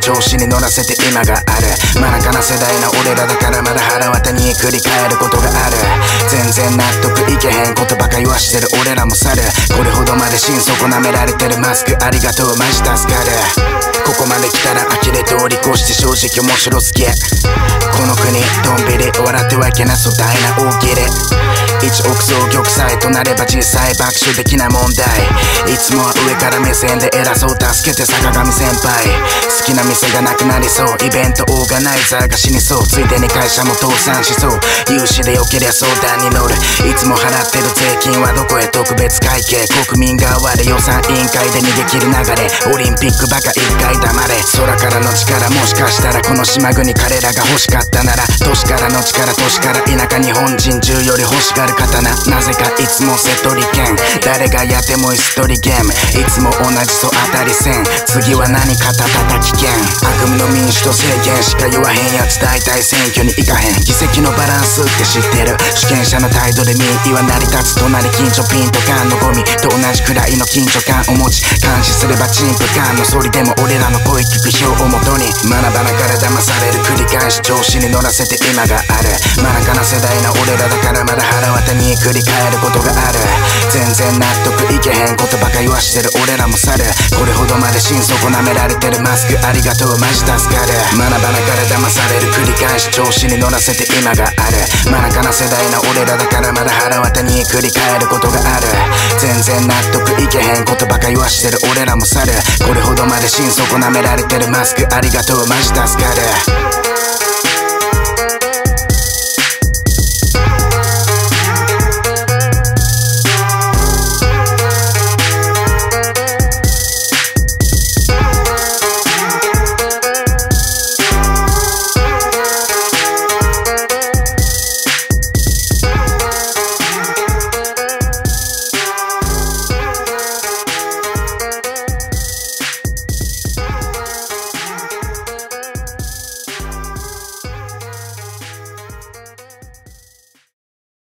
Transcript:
調子に乗らせて今がある。真中な世代の俺らだからまだ腹渡に繰り返ることがある。全然納得いけへんことばか言わしてる俺らも去る。これほどまで心底舐められてるマスクありがとうマジ助かる。ここまで来たら呆れ通り越して正直面白すぎこの国どんびり笑ってはいけなそう大な大喜利。一億総玉砕となれば実際爆笑的な問題。いつもは上から目線で偉そう助けて坂上先輩。好きな店がなくなりそう。イベントオーガナイザーが死にそう。ついでに会社も倒産しそう。融資でよけりゃ相談に乗る。いつも払ってる税金はどこへ特別会計国民が割れ予算委員会で逃げ切る流れオリンピックばか一回黙れ。空からの力もしかしたらこの島国彼らが欲しかったなら都市からの力都市から田舎日本人中より欲しがる刀。なぜかいつも瀬戸利剣誰がやっても椅子取りゲームいつも同じと当たり線。次は何かたたた危険悪夢の民主と政権しか言わへんやつ大体選挙に行かへん。議席のバランスって知ってる。主権者の態度で民意は成り立つと隣近所ピンと缶のゴミと同じくらいの緊張感を持ち監視すればチンプ感のソリでも俺らの声聞く票をもとに学ばなから騙される繰り返し調子に乗らせて今がある真中な世代の俺らだからまだ腹渡に繰り返ることがある全然納得いけへんことばか言わしてる俺らも去るこれほどまで心底舐められてるマスクありがとうマジ助かる学ばなから騙される繰り返し調子に乗らせて今がある真中な世代の俺らだからまだ腹渡に繰り返ることがある。全然納得いけへんことばか言わしてる俺らも去るこれほどまで心底舐められてるマスク。ありがとうマジ助かる。